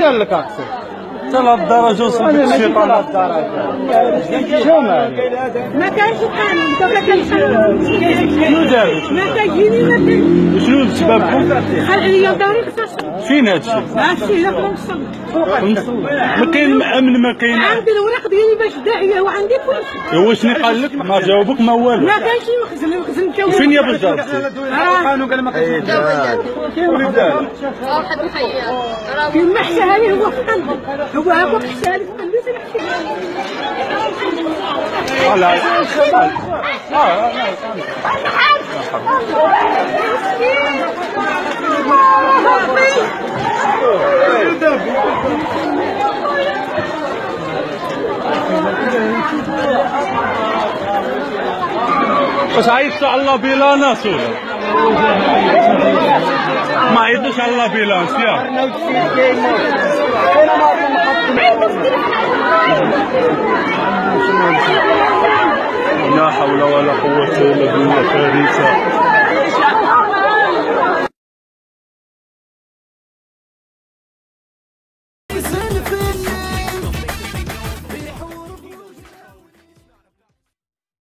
जल काट से ثلاث درجة وصلت الشيطان ثلاث مالك ما كانش قانون الدولة كانت شنو داروا؟ ما كيجيني ما كان شنو سببكم؟ خلق لي داري فين هادشي؟ ماشي لا نوصل ما كاين امن ما كاين عندي الورق ديالي باش داعية وعندي كل شيء هو شنو قال لك؟ ما جاوبك ما والو ما كانش مخزن المخزن كان فين يا باش؟ القانون قال ما كاينش في المحشى هذه هو في قلبي هو هو محشى هذه في قلبي سنحشي لا لا واش عيطت على لابيلانس ولا؟ ما عيطتش على لابيلانس يا لا حول ولا قوة إلا بالله